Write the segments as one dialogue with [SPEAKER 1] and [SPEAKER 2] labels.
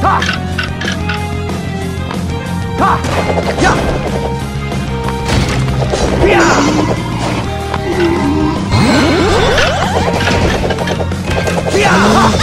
[SPEAKER 1] Ha! Ha! Yeah!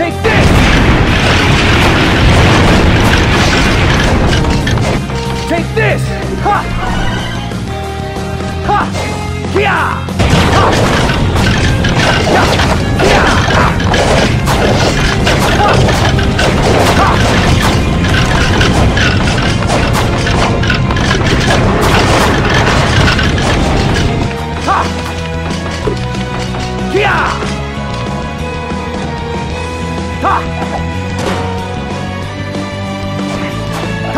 [SPEAKER 1] Take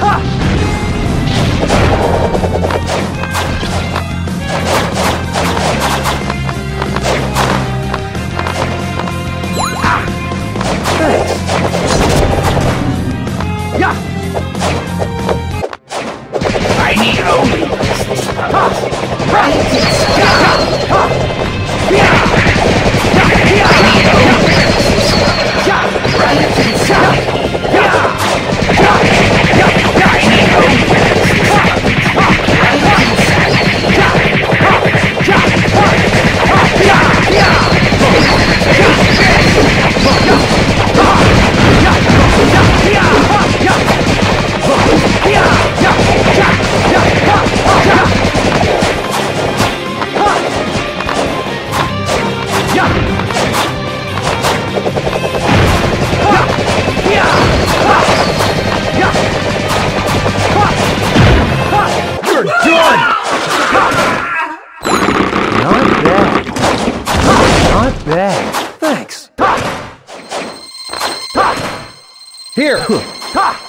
[SPEAKER 1] 哈。Here! Ha!